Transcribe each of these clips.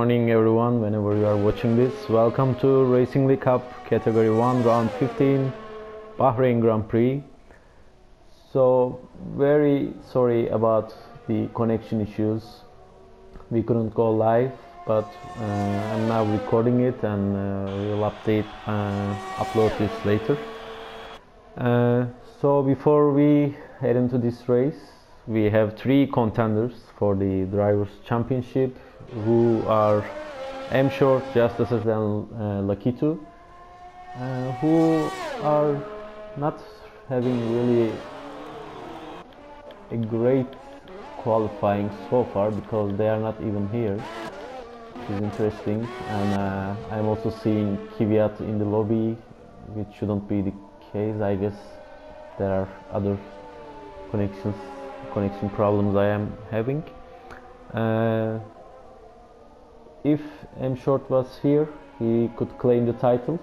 morning everyone whenever you are watching this. Welcome to Racing League Cup Category 1 Round 15 Bahrain Grand Prix. So very sorry about the connection issues. We couldn't go live but uh, I'm now recording it and uh, we'll update uh, upload this later. Uh, so before we head into this race we have three contenders for the drivers championship who are M Short, Justice and uh, Lakitu uh, who are not having really a great qualifying so far because they are not even here which is interesting and uh, I'm also seeing Kvyat in the lobby which shouldn't be the case I guess there are other connections connection problems I am having. Uh, if M Short was here, he could claim the title,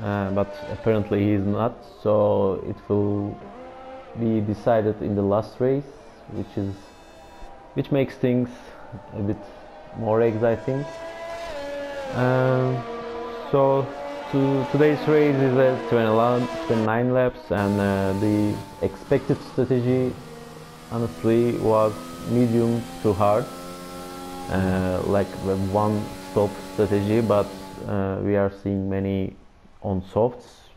uh, but apparently he is not. So it will be decided in the last race, which is which makes things a bit more exciting. Um, so to today's race is at 29 laps, and uh, the expected strategy honestly was medium to hard like one stop strategy but uh, we are seeing many on softs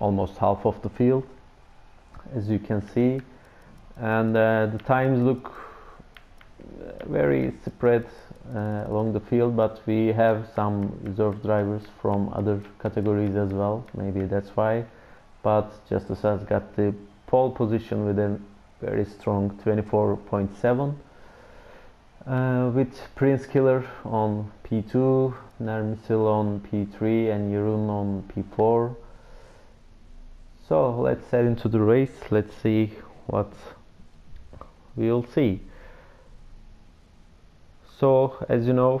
almost half of the field as you can see. And uh, the times look very spread uh, along the field but we have some reserve drivers from other categories as well. Maybe that's why. But Justice has got the pole position with a very strong 24.7 uh, with Prince Killer on P2, Nermisil on P3 and Jeroen on P4 so let's head into the race. Let's see what we'll see. So as you know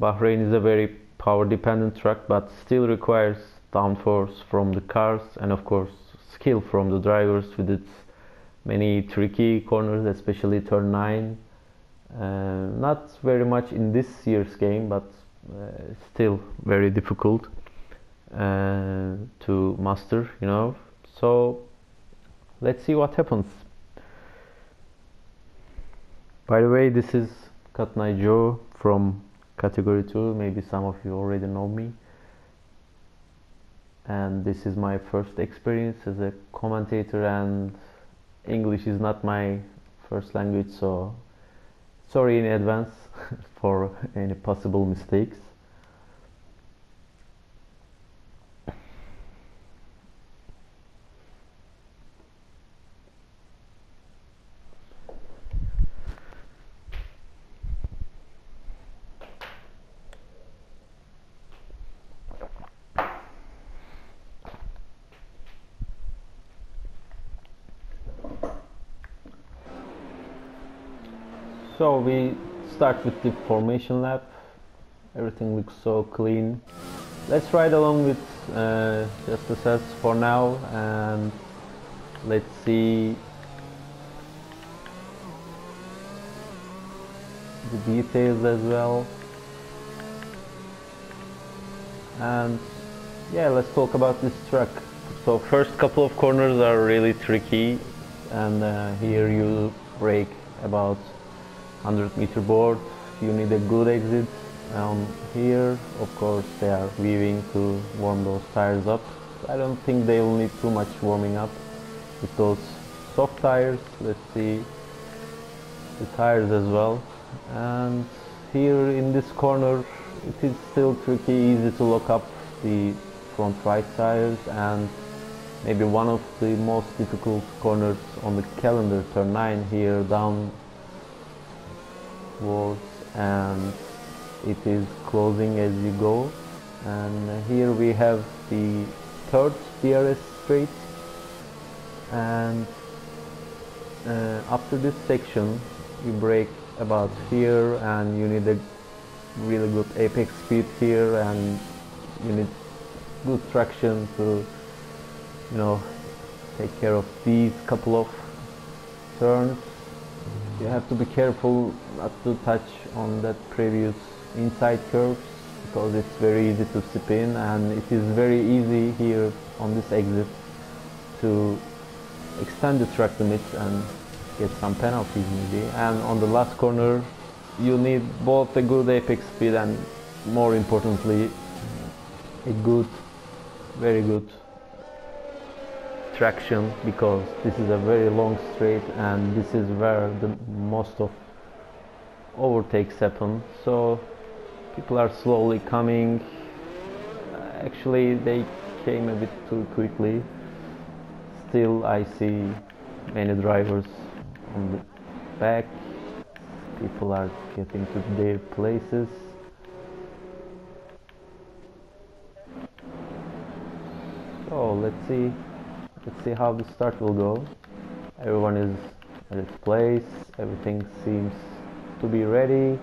Bahrain is a very power dependent track but still requires downforce from the cars and of course skill from the drivers with its many tricky corners, especially turn 9. Uh, not very much in this year's game, but uh, still very difficult uh, to master, you know. So let's see what happens. By the way, this is Katnai Joe from category 2. Maybe some of you already know me. And this is my first experience as a commentator and English is not my first language, so sorry in advance for any possible mistakes. So we start with the formation lap. Everything looks so clean. Let's ride along with uh, just the sets for now and let's see the details as well. And yeah, let's talk about this track. So first couple of corners are really tricky and uh, here you brake about 100 meter board. You need a good exit um, here. Of course they are weaving to warm those tires up. I don't think they will need too much warming up. With those soft tires let's see the tires as well. And here in this corner it is still tricky easy to lock up the front right tires and maybe one of the most difficult corners on the calendar turn 9 here down and it is closing as you go. And here we have the third DRS straight and uh, after this section you brake about here and you need a really good apex speed here and you need good traction to you know take care of these couple of turns you have to be careful not to touch on that previous inside curves because it's very easy to spin and it is very easy here on this exit to extend the track limit and get some penalties maybe. And on the last corner you need both a good apex speed and more importantly a good very good traction because this is a very long straight and this is where the most of overtakes happen. So people are slowly coming. Actually they came a bit too quickly. Still I see many drivers on the back. People are getting to their places. So let's see let's see how the start will go. Everyone is at its place. Everything seems to be ready.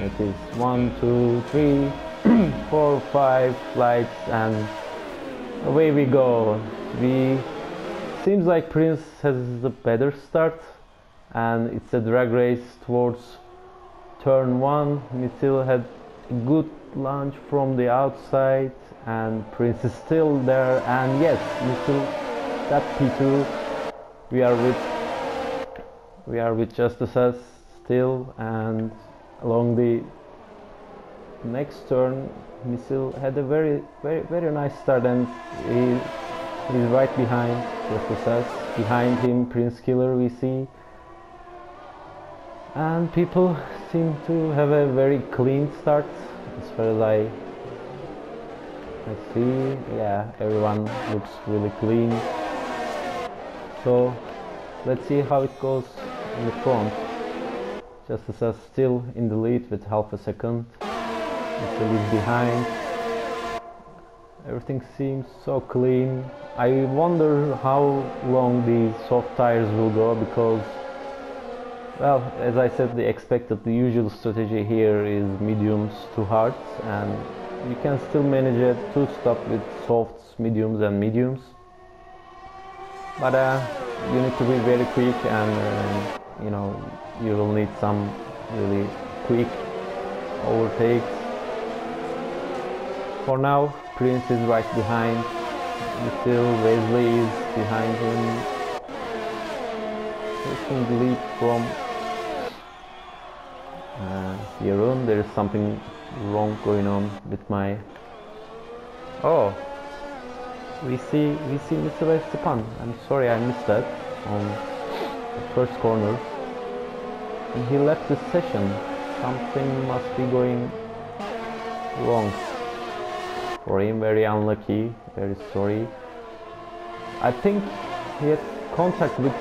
It is one two three four five lights and away we go. We seems like prince has a better start and it's a drag race towards turn one Missile had a good launch from the outside and Prince is still there. And yes Missile that P2 we are with we are with Justice still and along the next turn Missile had a very very very nice start and he is right behind Justice behind him Prince Killer we see and people seem to have a very clean start as far as I I see. Yeah everyone looks really clean. So let's see how it goes in the front. Just as i still in the lead with half a second still is behind. Everything seems so clean. I wonder how long these soft tires will go because well, as I said, the expected, the usual strategy here is mediums to hards, and you can still manage it to stop with softs, mediums, and mediums. But uh, you need to be very quick, and uh, you know you will need some really quick overtakes. For now, Prince is right behind. Still, Wesley is behind him. Taking the lead from uh, there is something wrong going on with my oh. We see we see Mr. Stepan I'm sorry I missed that on the first corner. And he left the session. Something must be going wrong. For him very unlucky. Very sorry. I think he had contact with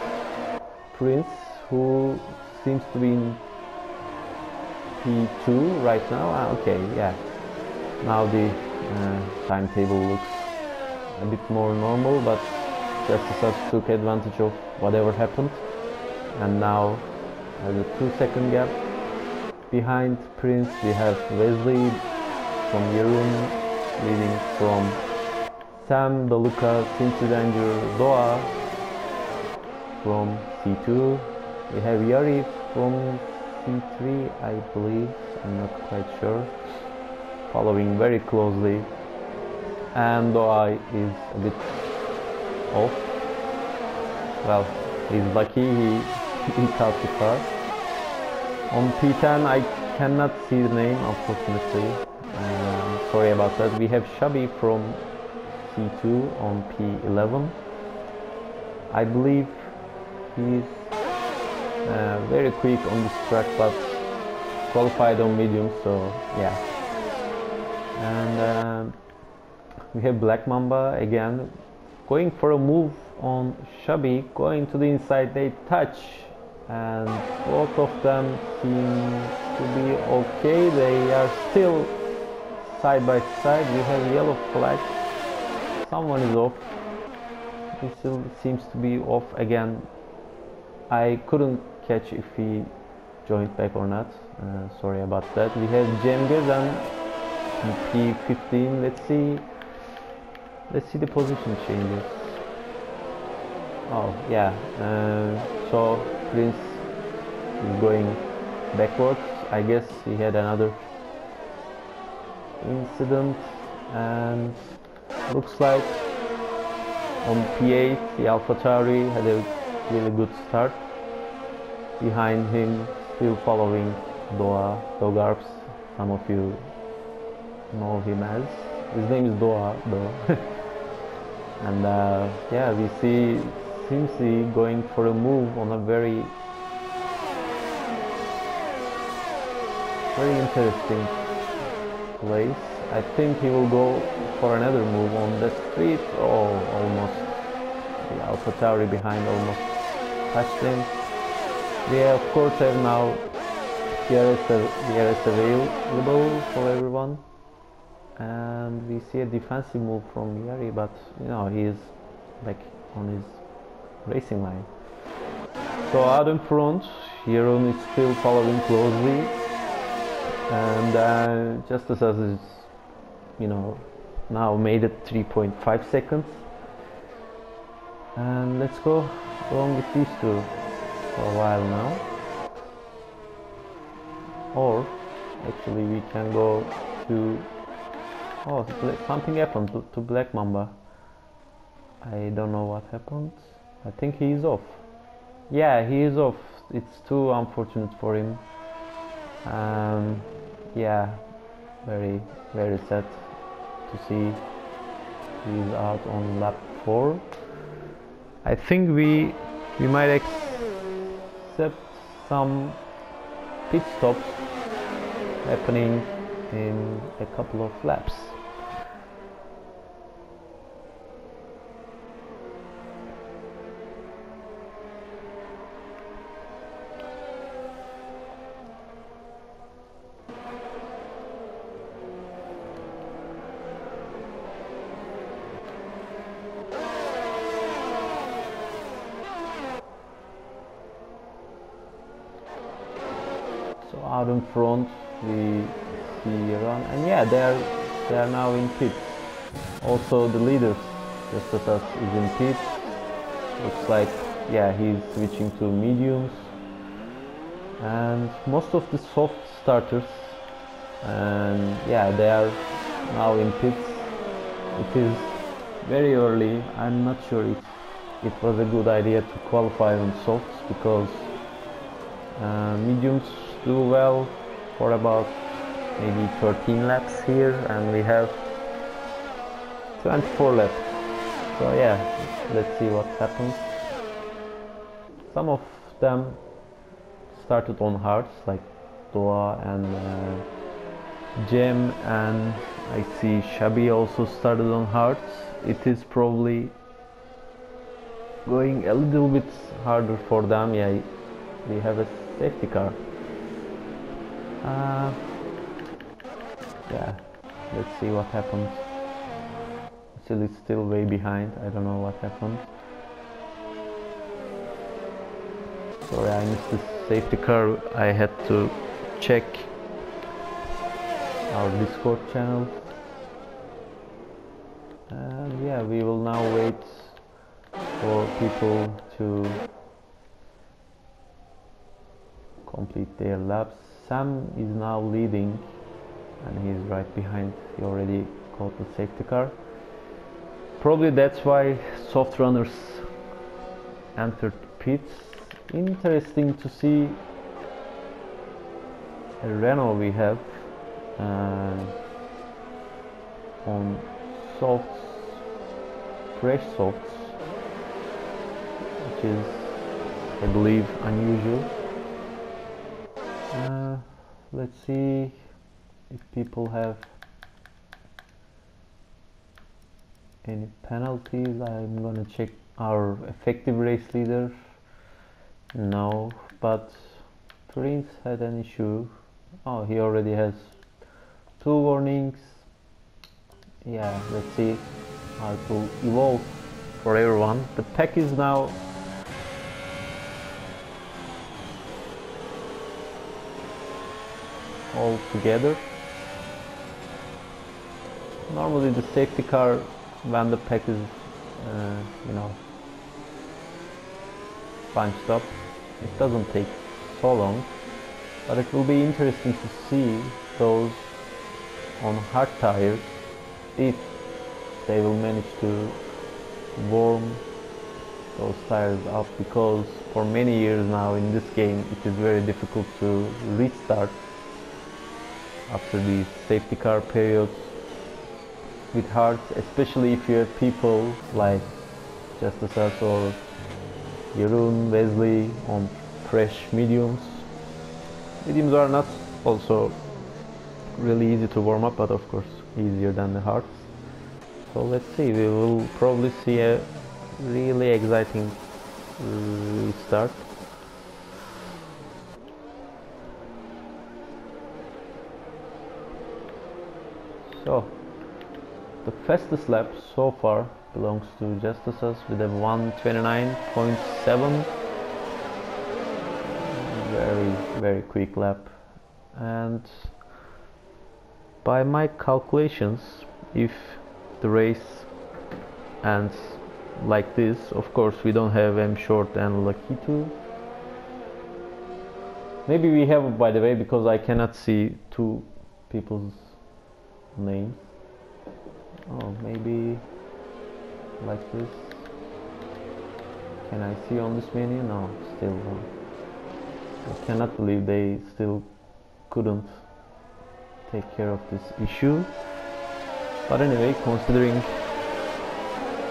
Prince who seems to be in P2 right now. Ah, okay, yeah. Now the uh, timetable looks a bit more normal, but Justice took advantage of whatever happened. And now there's a two second gap. Behind Prince we have Wesley from Jeroen leading from Sam, Beluka, Cincy Danger, Doa from C2. We have Yari from C3 I believe I'm not quite sure. Following very closely. And Doai is a bit off. Well he's lucky he, he caught the car. On P10 I cannot see the name unfortunately. Um, sorry about that. We have Shabi from C2 on P11 I believe he's uh, very quick on this track but qualified on medium so yeah. And uh, we have Black Mamba again going for a move on Shabi going to the inside they touch and both of them seem to be okay. They are still side by side. We have yellow flag. Someone is off. Still seems to be off again. I couldn't catch if he joined back or not. Uh, sorry about that. We have Cengiz and P15. Let's see. let's see the position changes oh yeah uh, so Prince is going backwards I guess he had another incident and looks like on P8 the Alpha Tauri had a really good start behind him still following Doa Dogarbs some of you know him as. His name is Doa, though. And uh, yeah we see Simsi going for a move on a very very interesting place. I think he will go for another move on the street. Oh almost. The Alpha Tauri behind almost touched him yeah of course have now DRS, DRS available for everyone. And we see a defensive move from Yari but you know he is like on his racing line. So out in front Jeroen is still following closely. And uh, Justus is you know now made it 3.5 seconds. And let's go along with these two for a while now. Or actually we can go to oh something happened to, Black Mamba. I don't know what happened. I think he is off. Yeah he is off. It's too unfortunate for him. Um, yeah very very sad to see he's out on lap 4 I think we we might accept some pit stops happening in a couple of laps front we see Iran and yeah they are they are now in pit also the leaders Justatas is in pit looks like yeah he's switching to mediums. And most of the soft starters and yeah they are now in pits it is very early. I'm not sure if it was a good idea to qualify on softs because uh, mediums do well for about maybe 13 laps here and we have 24 laps. So yeah let's see what happens. Some of them started on hards like Doha and uh, and I see Shabi also started on hards. It is probably going a little bit harder for them. Yeah we have a safety car uh, yeah, let's see what happens. Still, it's still way behind. I don't know what happened. Sorry, I missed the safety car. I had to check our Discord channel. And yeah, we will now wait for people to complete their laps. Sam is now leading and he's right behind. He already caught the safety car. Probably that's why soft runners entered pits. Interesting to see a Renault we have uh, on softs, fresh softs, which is, I believe, unusual. Uh, let's see if people have any penalties. I'm gonna check our effective race leader. No but Prince had an issue. Oh he already has two warnings. Yeah let's see how to evolve for everyone. The pack is now all together. Normally the safety car when the pack is uh, you know bunched up it doesn't take so long but it will be interesting to see those on hard tires if they will manage to warm those tires up because for many years now in this game it is very difficult to restart after these safety car periods with hards, especially if you have people like Justus or Jeroen, Wesley on fresh mediums mediums are not also really easy to warm up but of course easier than the hards. so let's see we will probably see a really exciting restart so the fastest lap so far belongs to Justus with a 129.7 very very quick lap. And by my calculations if the race ends like this of course we don't have M short and lucky 2 maybe we have by the way because I cannot see two people's names oh maybe like this. Can I see on this menu? No still no I cannot believe they still couldn't take care of this issue. But anyway considering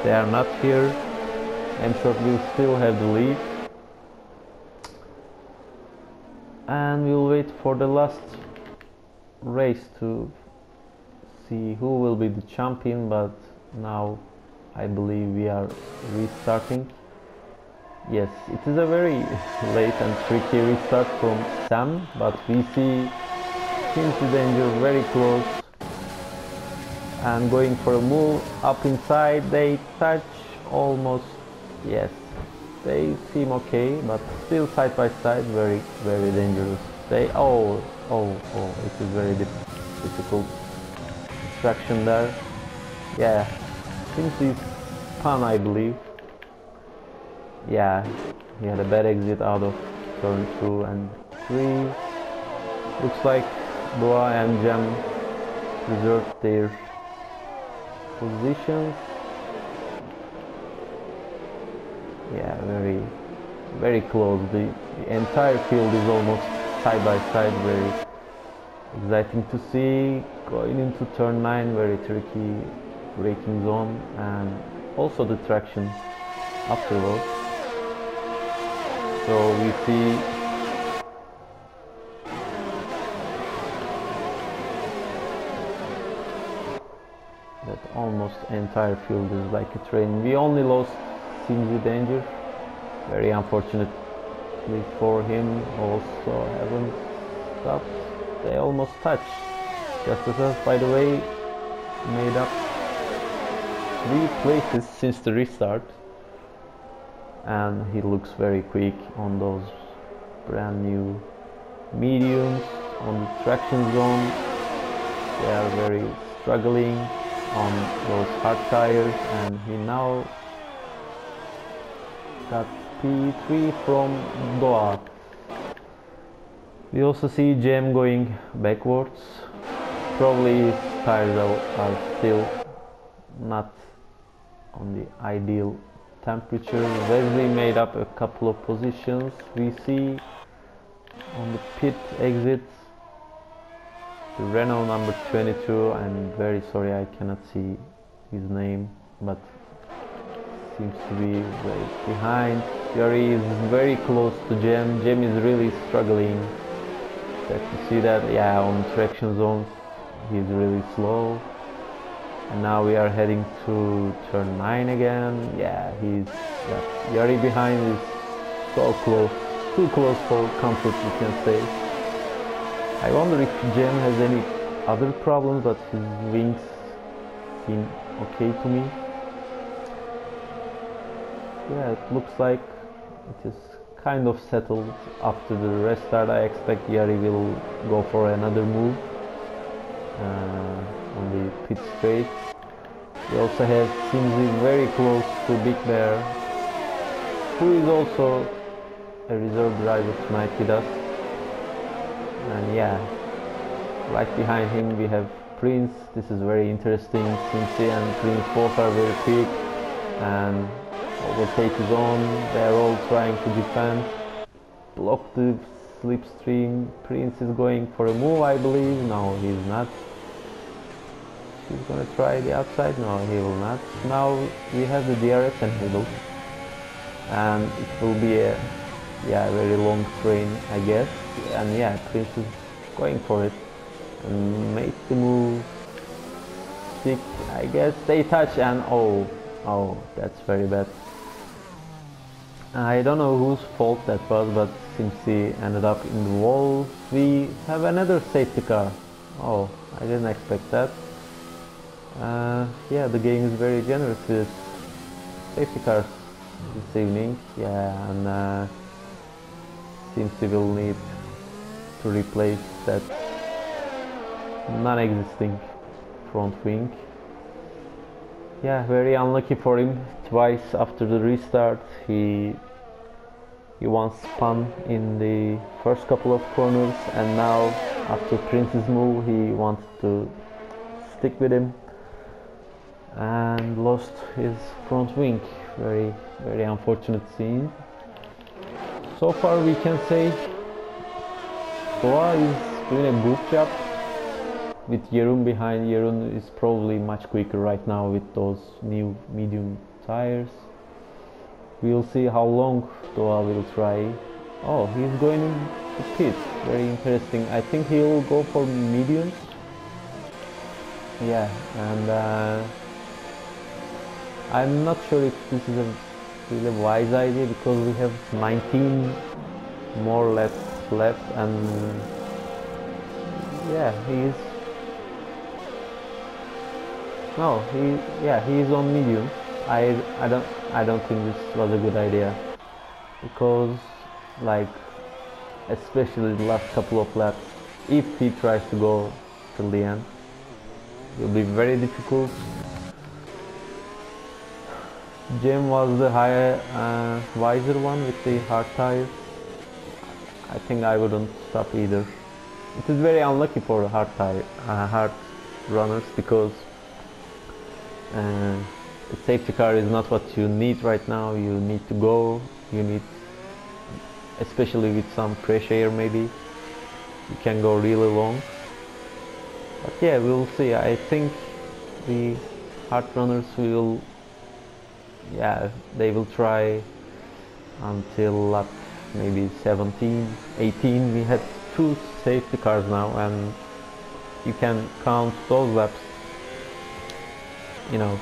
they are not here M Short will still have the lead. And we'll wait for the last race to see who will be the champion but now I believe we are restarting. Yes it is a very late and tricky restart from Sam but we see Team Danger very close. And going for a move up inside they touch almost yes they seem okay but still side by side very very dangerous. They oh oh oh it is very difficult traction there. Yeah. Seems he's fun I believe. Yeah. He had a bad exit out of turn 2 and 3 looks like Boa and Jam reserved their positions. Yeah very very close. The, the entire field is almost side by side very exciting to see going into turn 9 very tricky braking zone and also the traction afterwards so we see that almost entire field is like a train. We only lost Sinji Danger. Very unfortunately for him. Also haven't stopped. They almost touched. Justus by the way made up three places since the restart and he looks very quick on those brand new mediums on the traction zone they are very struggling on those hard tires and he now got P3 from Doha. We also see Jem going backwards. Probably tires are, still not on the ideal temperature. Wesley made up a couple of positions. We see on the pit exits the Renault number 22 I'm very sorry I cannot see his name but seems to be behind Yuri is very close to Jem Jem is really struggling so you see that yeah on traction zones he's really slow. And now we are heading to turn 9 again. Yeah he's yeah, Yuri behind is so close too close for comfort you can say. I wonder if Jem has any other problems but his wings seem okay to me. Yeah, it looks like it is kind of settled after the restart. I expect Yari will go for another move uh, on the pit straight. We also have Simzi very close to Big Bear, who is also a reserve driver tonight with us. And yeah, right behind him we have Prince. This is very interesting. Simzi and Prince both are very quick and overtake is on. They're all trying to defend, block the slipstream. Prince is going for a move, I believe. No, he's not. He's gonna try the outside. No, he will not. Now we have the DRS enabled, and it will be a yeah very long train, I guess. And yeah, Prince is going for it and make the move. I guess they touch and oh, oh, that's very bad. I don't know whose fault that was, but Simzi ended up in the wall. We have another safety car. Oh, I didn't expect that. Uh, yeah, the game is very generous with safety cars this evening. Yeah, and uh, Simzi will need to replace that non-existing front wing. Yeah, very unlucky for him. Twice after the restart, he he once spun in the first couple of corners, and now after Prince's move, he wanted to stick with him and lost his front wing. Very, very unfortunate scene. So far, we can say Doğa is doing a good job with Jeroen behind, Jeroen is probably much quicker right now with those new medium tires. We'll see how long Doğa will try. Oh, he's going to pit. Very interesting. I think he'll go for mediums. Yeah, and uh, I'm not sure if this is a really wise idea because we have 19 more laps left and yeah, he's no, he yeah he is on medium. I I don't I don't think this was a good idea because like especially the last couple of laps if he tries to go till the end it will be very difficult. Jim was the higher uh, wiser one with the hard tires. I think I wouldn't stop either. It is very unlucky for hard tire uh, hard runners because uh, safety car is not what you need right now. You need to go. You need, especially with some fresh air, maybe you can go really long. But yeah, we'll see. I think the hard runners will, yeah, they will try until lap maybe 17, 18. We had two safety cars now, and you can count those laps you know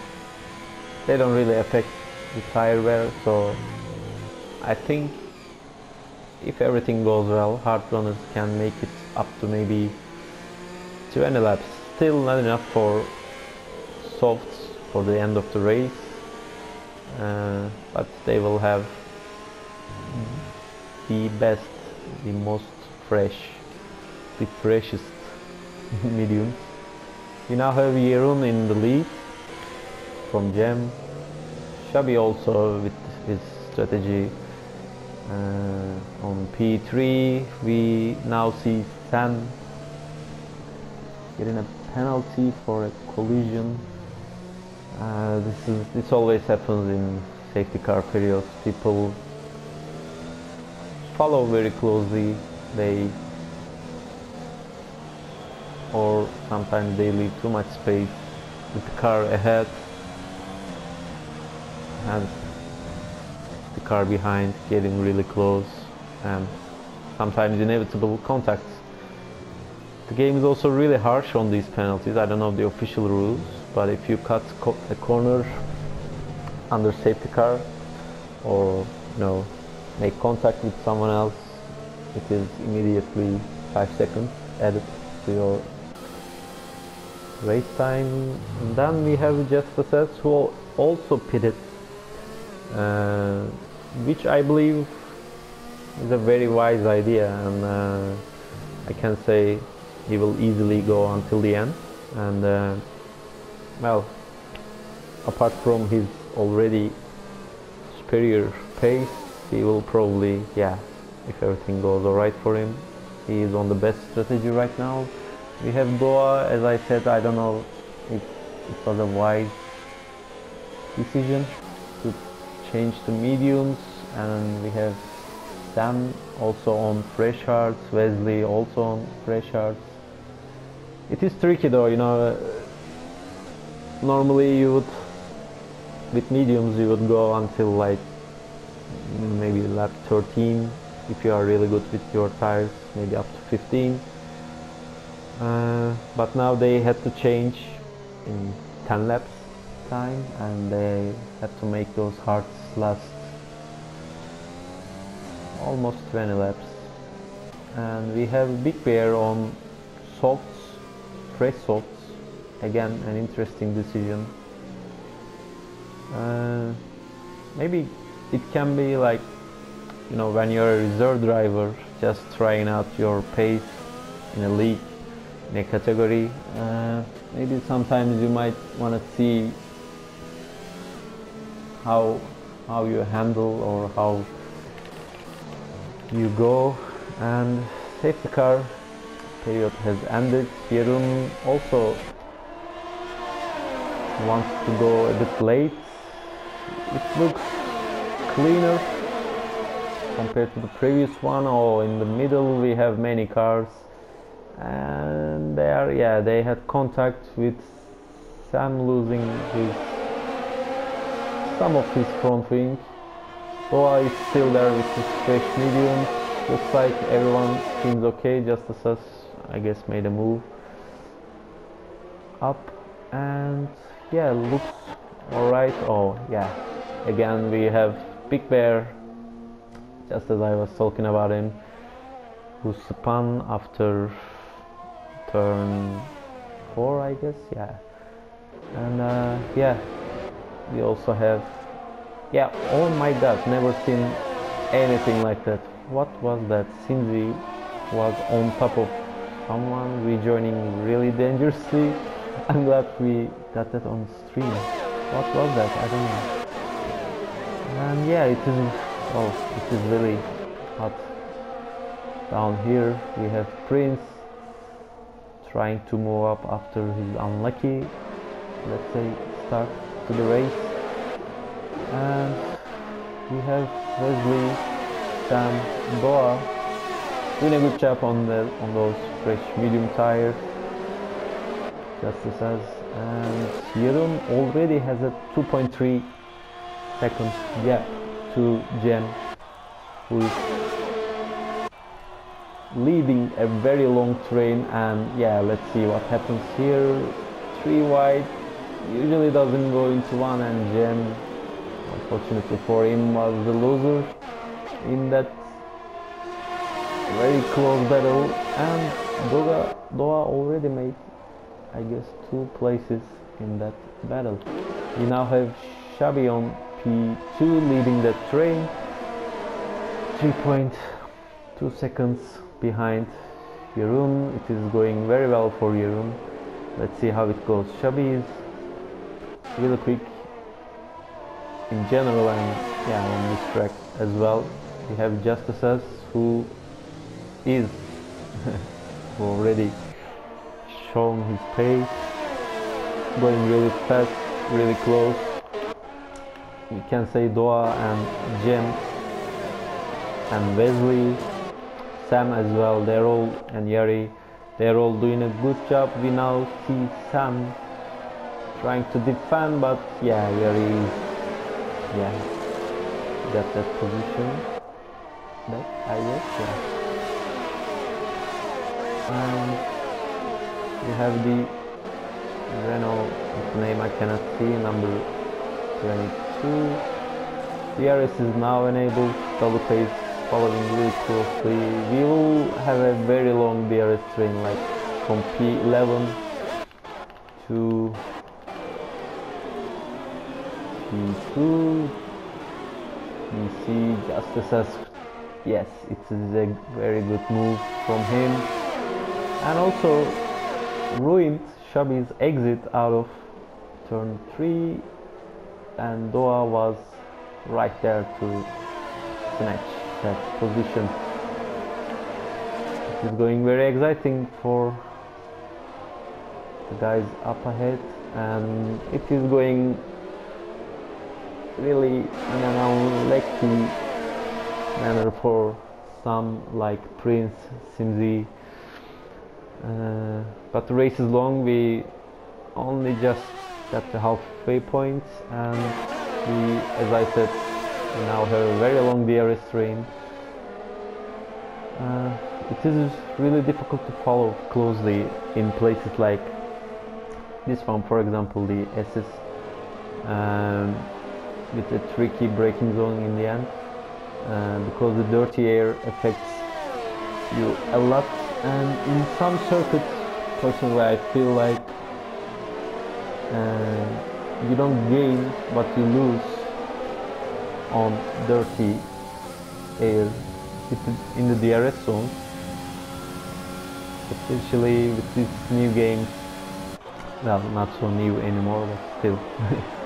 they don't really affect the tire wear so I think if everything goes well hard runners can make it up to maybe 20 laps still not enough for softs for the end of the race uh, but they will have the best the most fresh the freshest mediums we now have Jeroen in the lead from Gem. Xabi also with his strategy uh, on P3. We now see Sam getting a penalty for a collision. Uh, this is this always happens in safety car periods. People follow very closely. They or sometimes they leave too much space with the car ahead and the car behind getting really close and sometimes inevitable contacts. The game is also really harsh on these penalties. I don't know the official rules, but if you cut co a corner under safety car or you know make contact with someone else, it is immediately five seconds added to your race time. And then we have Jeff Sassez who also pitted uh, which I believe is a very wise idea and uh, I can say he will easily go until the end and uh, well apart from his already superior pace, he will probably, yeah, if everything goes alright for him, he is on the best strategy right now. We have Doa, as I said, I don't know if it was a wise decision change to mediums and we have Sam also on fresh hards, Wesley also on fresh hards. It is tricky though, you know, normally you would, with mediums you would go until like maybe lap 13 if you are really good with your tires, maybe up to 15. Uh, but now they had to change in 10 laps time and they had to make those hards last almost 20 laps. And we have a Big Bear on softs, fresh softs again an interesting decision. Uh, maybe it can be like you know when you're a reserve driver just trying out your pace in a league in a category. Uh, maybe sometimes you might want to see how how you handle or how you go. And safety car period has ended. Jeroen also wants to go a bit late. It looks cleaner compared to the previous one. Or in the middle we have many cars. And they are yeah they had contact with Sam losing his some of his front wing Doa is still there with his fresh medium. Looks like everyone seems okay just as us I guess made a move. Up and yeah looks alright. Oh yeah. Again we have Big Bear just as I was talking about him who spun after turn 4 I guess yeah. And uh, yeah we also have yeah oh my god never seen anything like that. What was that? Cindy was on top of someone rejoining really dangerously. I'm glad we got that on stream. What was that? I don't know. And yeah it is oh it is really hot down here. We have Prince trying to move up after his unlucky let's say start to the race. And we have Wesley Sam Boa doing a good job on the on those fresh medium tires. Just as and Jeroen already has a 2.3 seconds gap to Jen who is leading a very long train. And yeah let's see what happens here. Three wide usually doesn't go into one and Jen unfortunately for him was the loser in that very close battle. And Doga, Doa already made I guess two places in that battle. We now have Shabby on P2 leading the train. 3.2 seconds behind Jeroen. It is going very well for Jeroen. Let's see how it goes. Shabby is really quick in general and yeah on this track as well we have Justices who is already shown his pace going really fast really close. You can say Doa and Jim and Wesley Sam as well they're all and Yari they're all doing a good job. We now see Sam trying to defend but yeah Yari yeah got that position. That I guess yeah. And we have the Renault name I cannot see number 22 DRS is now enabled. Double pace following really closely we will have a very long DRS train like from P11 to P2 we see Justice as yes it is a very good move from him and also ruined Xabi's exit out of turn 3 and Doha was right there to snatch that position. It is going very exciting for the guys up ahead and it is going really in an unlucky manner for some like Prince, Simzi. Uh, but the race is long. We only just got the halfway point, and we, as I said, we now have a very long DRS train. Uh, it is really difficult to follow closely in places like this one, for example, the SS, um, with a tricky braking zone in the end. Uh, because the dirty air affects you a lot and in some circuits personally I feel like uh, you don't gain but you lose on dirty air in the DRS zone especially with these new games well not so new anymore but still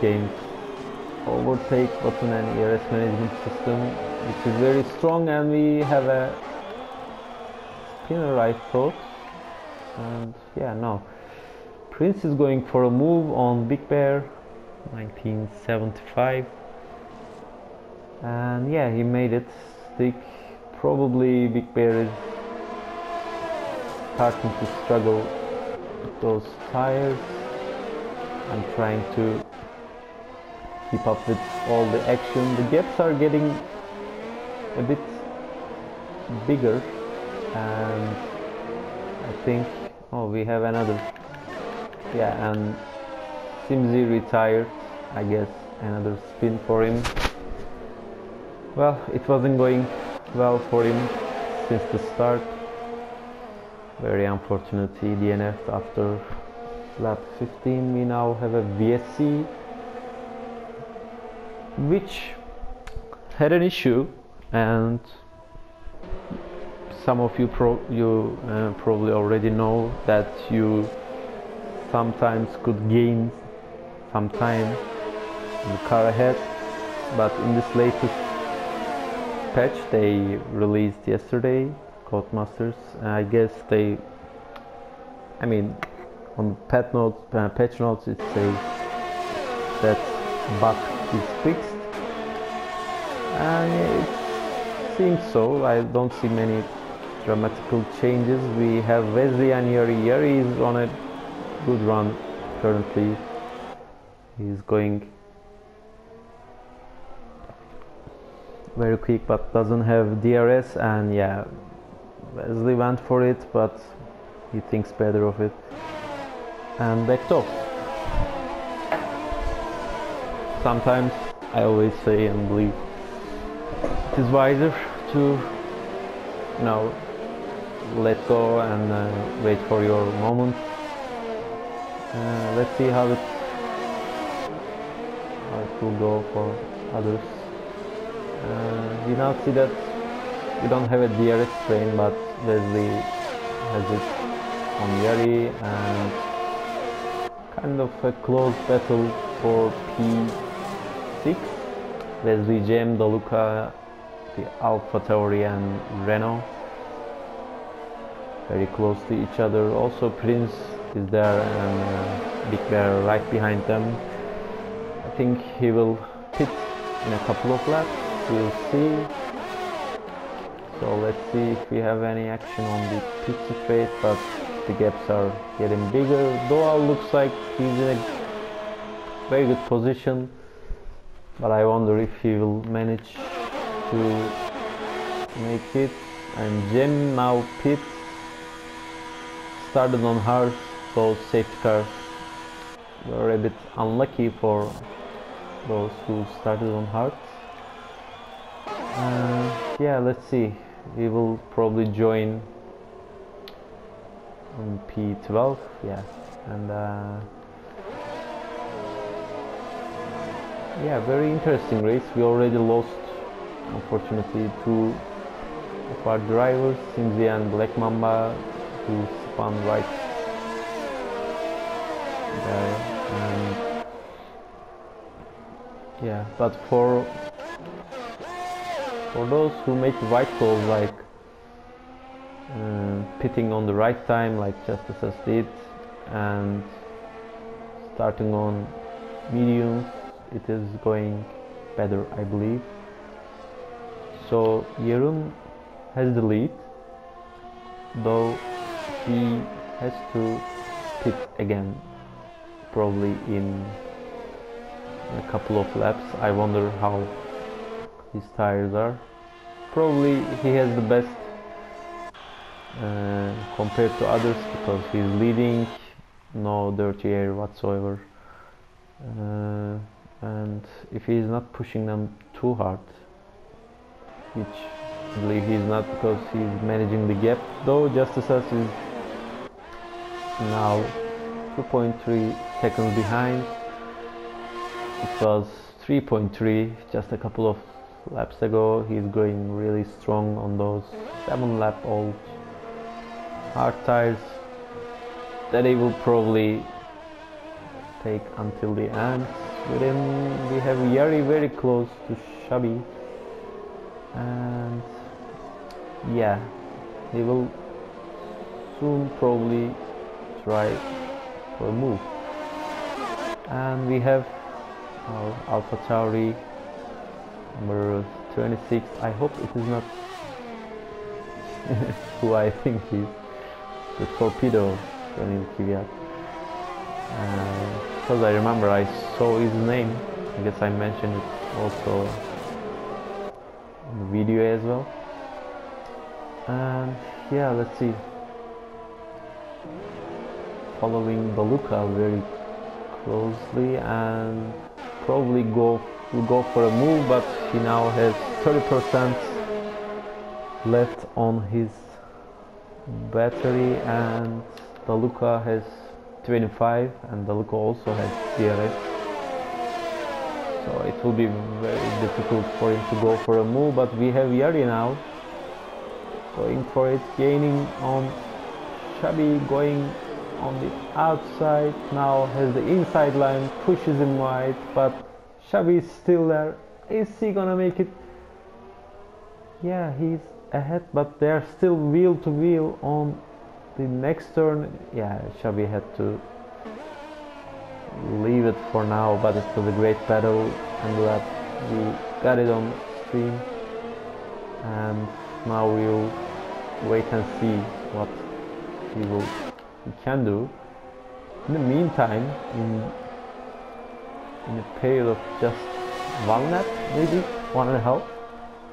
games overtake button and ERS management system which is very strong and we have a spinner right thought and yeah now Prince is going for a move on Big Bear 1975 and yeah he made it. Stick probably Big Bear is starting to struggle with those tires. I'm trying to keep up with all the action. The gaps are getting a bit bigger and I think oh we have another yeah and Simzi retired I guess another spin for him. Well it wasn't going well for him since the start. Very unfortunate he DNF'd after lap 15 we now have a VSC which had an issue and some of you pro you uh, probably already know that you sometimes could gain some time in the car ahead but in this latest patch they released yesterday Codemasters. I guess they I mean on patch notes, uh, patch notes it says that bug is fixed and it seems so. I don't see many dramatical changes. We have Wesley and Yuri. Yuri is on a good run currently. He's going very quick but doesn't have DRS and yeah Wesley went for it but he thinks better of it. And backed off sometimes I always say and believe it is wiser to you let go and uh, wait for your moment. Uh, let's see how it how it will go for others. Uh, you now see that we don't have a DRS train but Wesley has it on Yari and kind of a close battle for P 6 Wesley Jem, Daluka, the Alpha Tauri and Renault very close to each other. Also Prince is there and uh, Big Bear right behind them. I think he will pit in a couple of laps. We'll see. So let's see if we have any action on the pit straight but the gaps are getting bigger. Doha looks like he's in a very good position but I wonder if he will manage to make it. And Jem now pit started on hard so safety cars. Were a bit unlucky for those who started on hard uh, yeah let's see. We will probably join on P12 yeah. And uh, yeah very interesting race. We already lost unfortunately two of our drivers Simzi and Black Mamba who spun right there. And yeah but for for those who make right calls like uh, pitting on the right time like Justice as did and starting on mediums it is going better I believe so Jeroen has the lead though he has to pit again probably in a couple of laps. I wonder how his tires are. Probably he has the best uh, compared to others because he's leading no dirty air whatsoever. Uh, and if he's not pushing them too hard which I believe he's not because he's managing the gap. Though Justice Us is now 2.3 seconds behind. It was 3.3 just a couple of laps ago. He's going really strong on those 7 lap old hard tires that he will probably take until the end. With him we have Yari very close to Xabi and yeah he will soon probably try for a move. And we have our Alpha Tauri number 26 I hope it is not who I think is. The torpedo Daniel Kvyat uh, because I remember I saw his name. I guess I mentioned it also video as well. And yeah let's see. Following Daluka very closely and probably go will go for a move but he now has 30% left on his battery and Daluka has 25 and Daluka also has DRS so it will be very difficult for him to go for a move but we have Yari now going for it gaining on Xabi going on the outside. Now has the inside line pushes him wide but Xabi is still there. Is he gonna make it? Yeah he's ahead but they're still wheel to wheel on the next turn. Yeah Xabi had to leave it for now but it was a great battle and glad we got it on stream and now we'll wait and see what he will he can do. In the meantime, in, in a period of just one lap, maybe one and a half,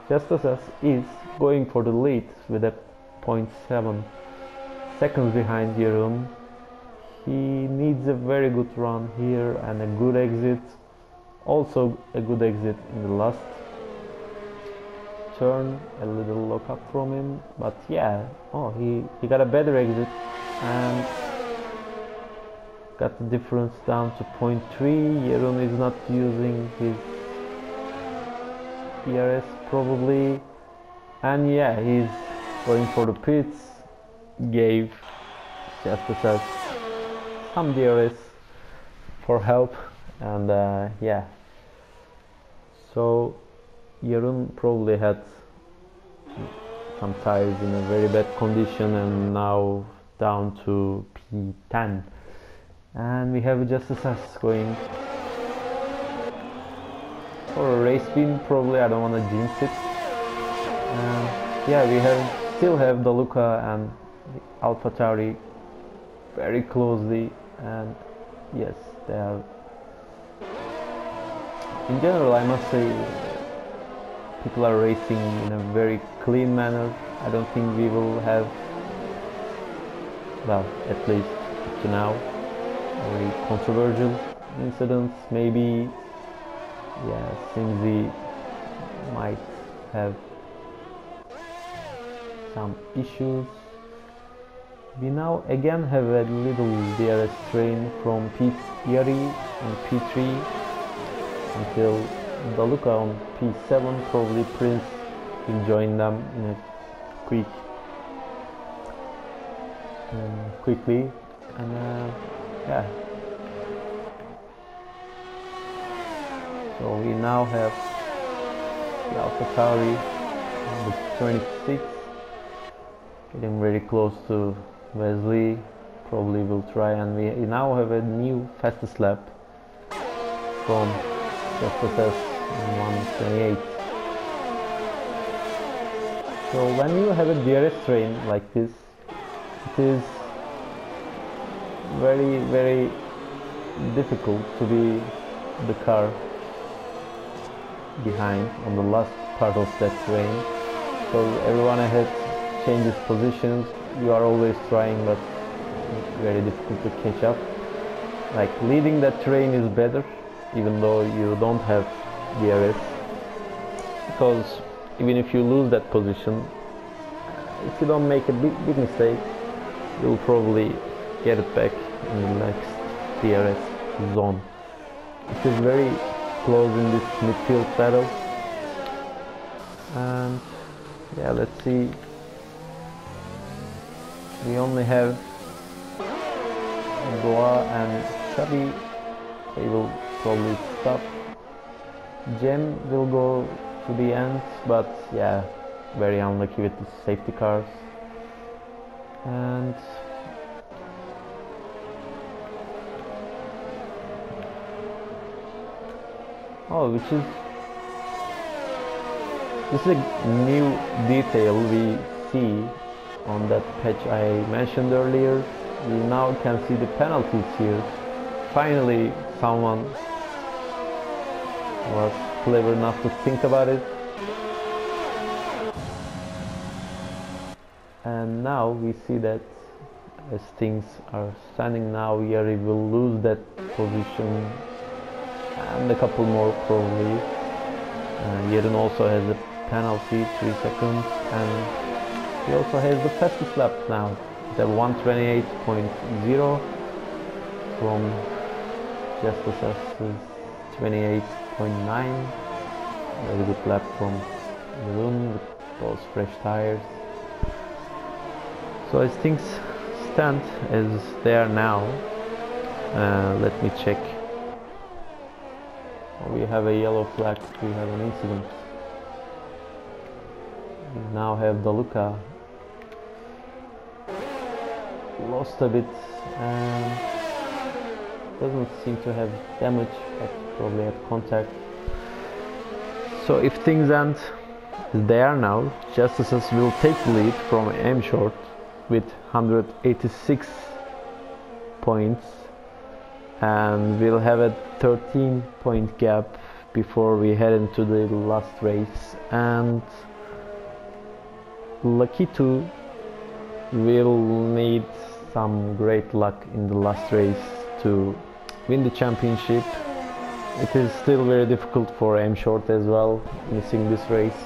Justice is going for the lead with a 0.7 seconds behind Jeroen. He needs a very good run here and a good exit. Also a good exit in the last turn. A little lock up from him, but yeah, oh he, he got a better exit and got the difference down to 0.3 Jeroen is not using his ERS probably and yeah he's going for the pits gave Justice as some DRS for help and uh, yeah. So Jeroen probably had some tires in a very bad condition and now down to P10 and we have Justice S going. For a race win probably I don't want to jinx it. Yeah we have still have Daluka and Alpha Tauri very closely and yes they are in general I must say people are racing in a very clean manner I don't think we will have well, at least up to now, very controversial incidents. Maybe, yeah, Simzi might have some issues. We now again have a little DRS train from P3 and P3 until Daluka on P7, probably Prince will join them in a quick um, quickly. And uh, yeah. So we now have the AlphaTauri number 26 getting very close to Wesley probably will try and we now have a new fastest lap from Justice 128 so when you have a DRS train like this it is very very difficult to be the car behind on the last part of that train. So everyone ahead changes positions you are always trying but very difficult to catch up. Like leading that train is better even though you don't have DRS because even if you lose that position if you don't make a big, big mistake you'll probably get it back in the next DRS zone. It is very close in this midfield battle. And yeah let's see we only have Goa and Xabi they will probably stop. Jem will go to the end but yeah very unlucky with the safety cars. And oh which is this is a new detail we see on that patch I mentioned earlier we now can see the penalties here. Finally someone was clever enough to think about it. And now we see that as things are standing now Yari will lose that position and a couple more probably. Uh, Jeroen also has a penalty 3 seconds and he also has the fastest lap now the 128.0 from S's 28.9 very good lap from Balloon with those fresh tires. So as things stand as they are now uh, let me check. We have a yellow flag we have an incident. We now have Daluka lost a bit and doesn't seem to have damage but probably had contact. So if things end they are now Justices will take the lead from M short with 186 points and we'll have a 13 point gap before we head into the last race. And Lucky 2 will need some great luck in the last race to win the championship. It is still very difficult for M Short as well, missing this race.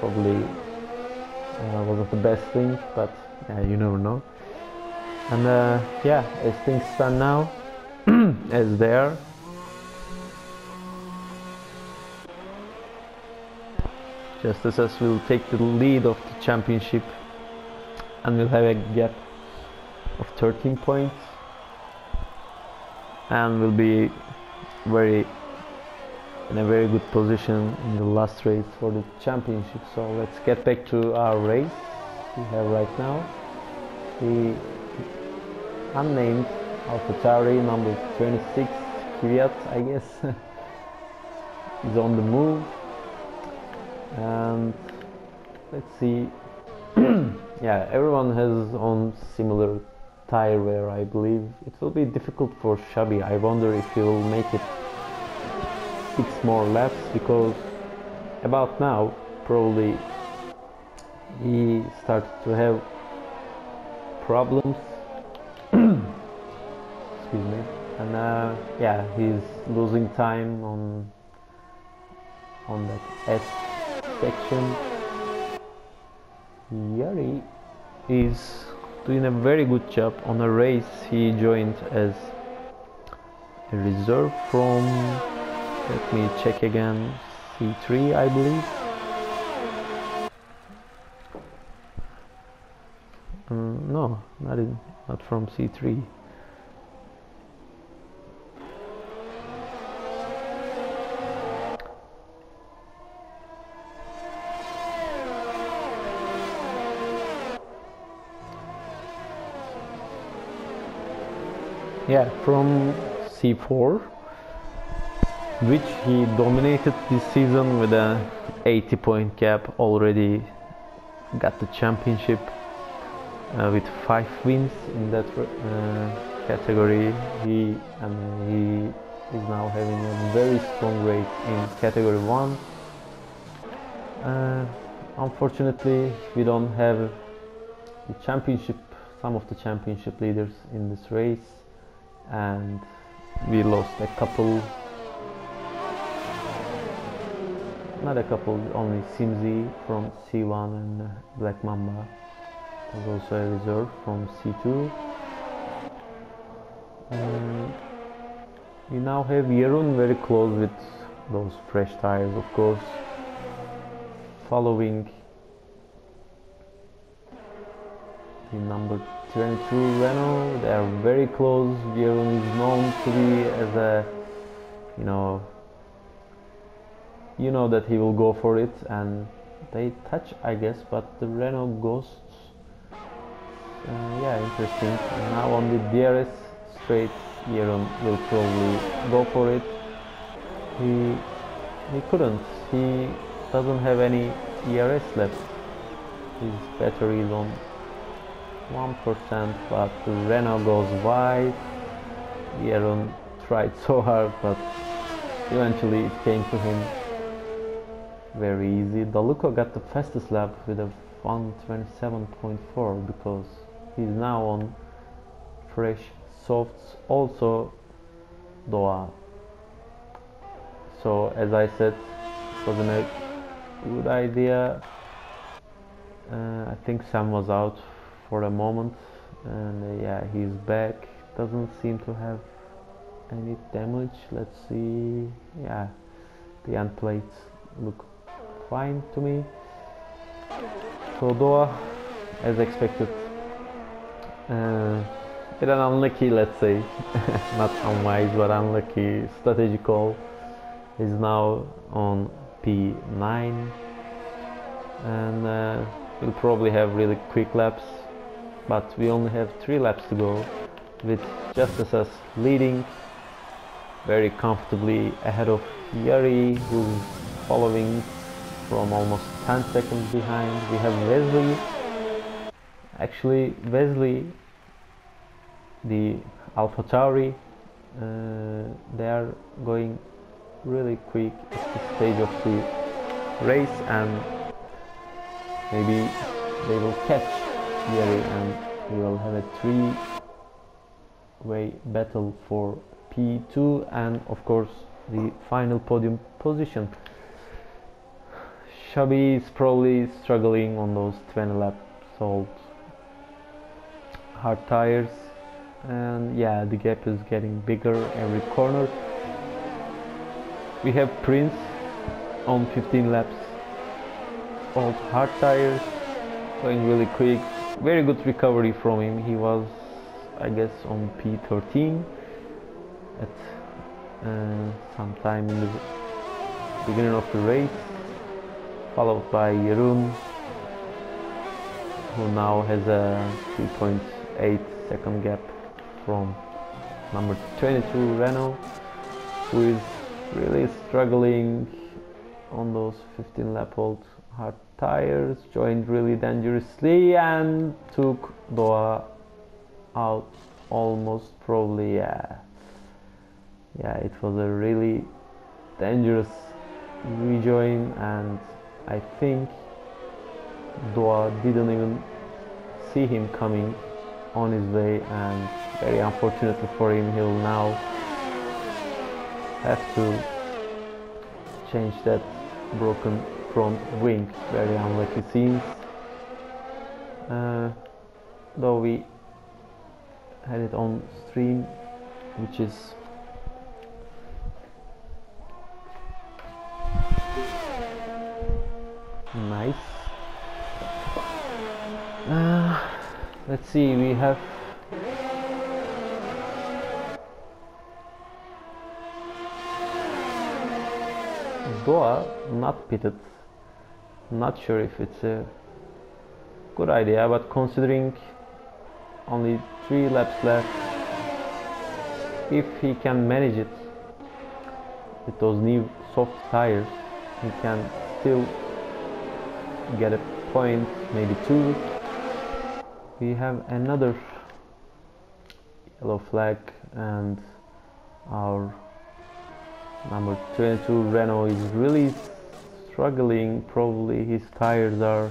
Probably uh, wasn't the best thing, but uh, you never know. And uh, yeah, as things stand now, as they are, Justices will take the lead of the championship and we'll have a gap of 13 points. And we'll be very in a very good position in the last race for the championship. So let's get back to our race we have right now. The unnamed AlphaTauri number 26 Kvyat I guess is on the move. And let's see yeah everyone has on similar tire wear I believe. It will be difficult for Xabi. I wonder if he will make it six more laps because about now probably he started to have problems. Excuse me. And uh, yeah he's losing time on on that S section Yari is doing a very good job on a race he joined as a reserve from let me check again C3 I believe. Um, no not in, not from C3 yeah from C4 which he dominated this season with a 80 point gap already got the championship uh, with five wins in that uh, category. He and he is now having a very strong rate in category 1 uh, unfortunately we don't have the championship some of the championship leaders in this race and we lost a couple. Not a couple only Simzi from C1 and Black Mamba. Was also a reserve from C2 um, we now have Jeroen very close with those fresh tires of course following the number 22 Renault. They are very close. Bjorn is known to be as a, you know, you know that he will go for it, and they touch, I guess. But the Renault Ghosts, uh, yeah, interesting. And now on the DRS straight, Jeroen will probably go for it. He he couldn't. He doesn't have any ERS left. His battery is on 1% but Renault goes wide. Jeroen tried so hard but eventually it came to him very easy. Daluka got the fastest lap with a 127.4 because he's now on fresh softs also Doha. So as I said wasn't a good idea. Uh, I think Sam was out for a moment. And uh, yeah he's back. Doesn't seem to have any damage. Let's see. Yeah the end plates look fine to me. So Doha as expected. Uh, an unlucky let's say. Not unwise but unlucky strategy call. Is now on P9 and uh, we'll probably have really quick laps but we only have three laps to go with Justice leading very comfortably ahead of Yari who's following from almost 10 seconds behind. We have Wesley. Actually Wesley the Alpha Tauri uh, they are going really quick at the stage of the race and maybe they will catch Yeri and we will have a three-way battle for P2 and of course the final podium position. Xabi is probably struggling on those 20 lap salt hard tires and yeah the gap is getting bigger every corner. We have Prince on 15 laps old hard tires going really quick very good recovery from him. He was, I guess, on P13 at uh, some time in the beginning of the race, followed by Jeroen, who now has a 3.8 second gap from number 22 Renault, who is really struggling on those 15 lap old hard tires joined really dangerously and took Doha out almost probably yeah. Yeah it was a really dangerous rejoin and I think Doha didn't even see him coming on his way and very unfortunately for him he'll now have to change that broken front wing very unlucky scenes uh, though we had it on stream which is nice. Uh, let's see we have Doha not pitted not sure if it's a good idea but considering only three laps left if he can manage it with those new soft tires he can still get a point maybe two. We have another yellow flag and our number 22 Renault is really struggling probably his tires are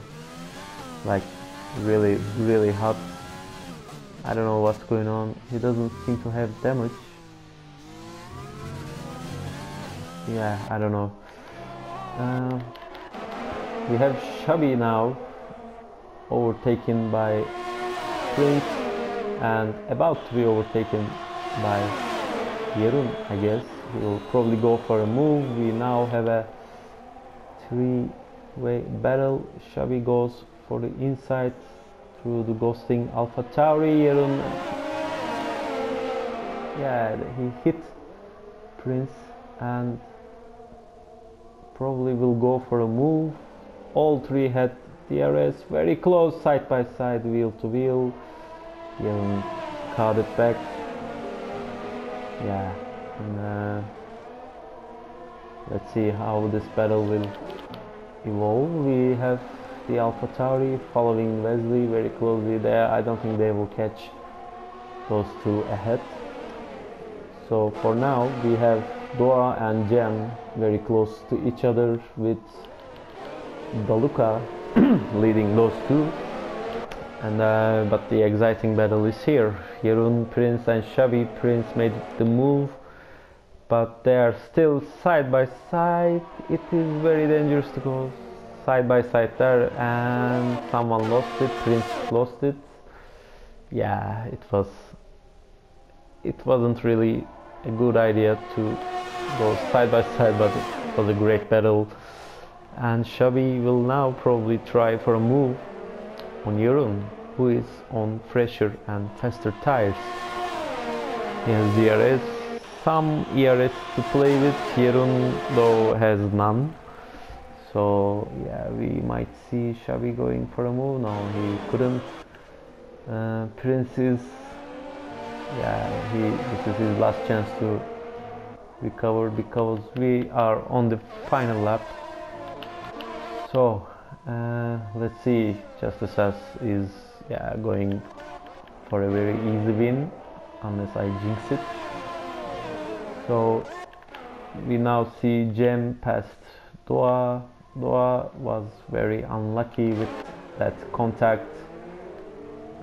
like really really hot. I don't know what's going on. He doesn't seem to have damage. Yeah I don't know. Um, we have Xabi now overtaken by Prince and about to be overtaken by Jeroen I guess. He will probably go for a move. We now have a three-way battle. Xabi goes for the inside through the ghosting Alpha Tauri. Yeah he hit Prince and probably will go for a move. All three had DRS very close side by side wheel to wheel. Jeroen caught it back. Yeah and, uh, let's see how this battle will evolve. We have the Alpha Tauri following Wesley very closely there. I don't think they will catch those two ahead. So for now we have Doa and Jem very close to each other with Daluka leading those two. And uh, but the exciting battle is here. Jeroen Prince and Xabi Prince made the move but they are still side by side. It is very dangerous to go side by side there and someone lost it Prince lost it. Yeah it was it wasn't really a good idea to go side by side but it was a great battle. And Xabi will now probably try for a move on Jeroen who is on fresher and faster tires. He has DRS some ERS to play with. Jeroen though has none. So yeah we might see Xabi going for a move. Now he couldn't. Uh, Prince yeah he this is his last chance to recover because we are on the final lap. So uh, let's see. Justice S is yeah going for a very easy win unless I jinx it so we now see Jem past Doa Doa was very unlucky with that contact.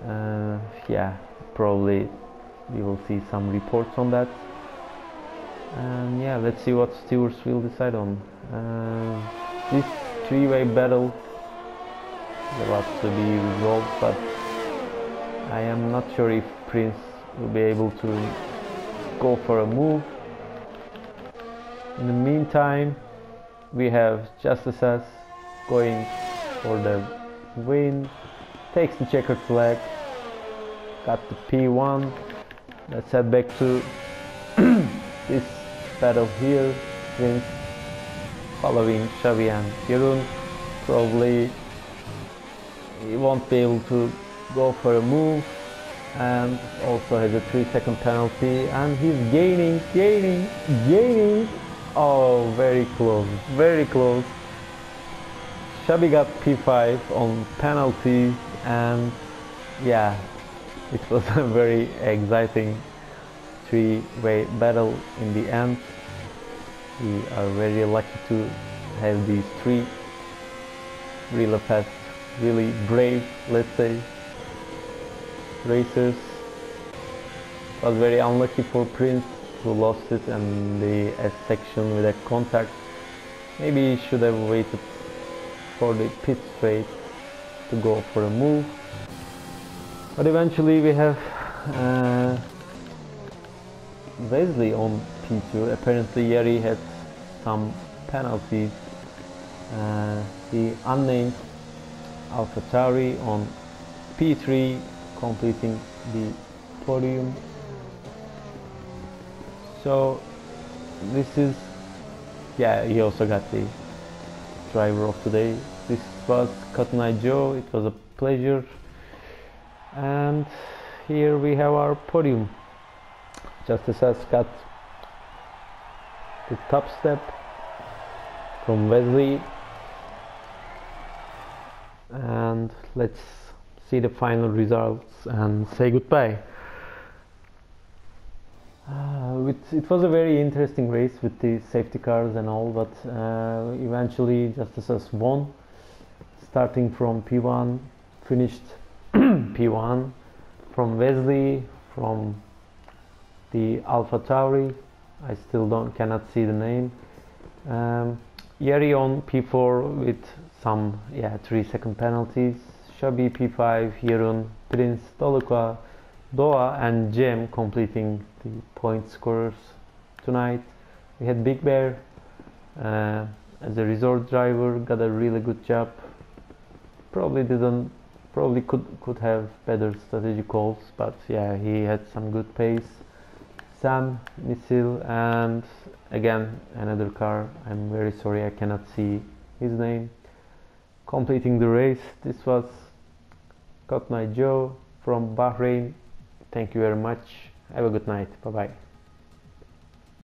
Uh, yeah probably we will see some reports on that. And yeah let's see what stewards will decide on. Uh, this three-way battle is about to be resolved but I am not sure if Prince will be able to go for a move in the meantime we have Justice S going for the win. Takes the checkered flag. Got the P1 let's head back to this battle here. Prince following Xabi and Jeroen probably he won't be able to go for a move. And also has a 3 second penalty. And he's gaining gaining gaining oh very close very close. Xabi got P5 on penalty and yeah it was a very exciting three-way battle in the end. We are very lucky to have these three really fast really brave let's say racers. Was very unlucky for Prince who lost it and the S section with a contact. Maybe he should have waited for the pit straight to go for a move. But eventually we have uh, Wesley on P2 apparently Yeri had some penalties. Uh, the unnamed AlphaTauri on P3 completing the podium so this is yeah he also got the driver of today. This was Cotton Eye Joe. It was a pleasure. And here we have our podium. Justice has got the top step from Wesley. And let's see the final results and say goodbye uh, it, it was a very interesting race with the safety cars and all but uh, eventually Justice won starting from P1 finished P1 from Wesley from the Alpha Tauri I still don't cannot see the name. Um, Yeri on P4 with some yeah 3 second penalties. Xabi P5 Jeroen Prince Toluca Doa and Jem completing the point scorers tonight. We had Big Bear uh, as a resort driver got a really good job. Probably didn't probably could could have better strategy calls but yeah he had some good pace. Sam Missile and again another car. I'm very sorry I cannot see his name. Completing the race this was Cotton Joe from Bahrain. Thank you very much have a good night. Bye bye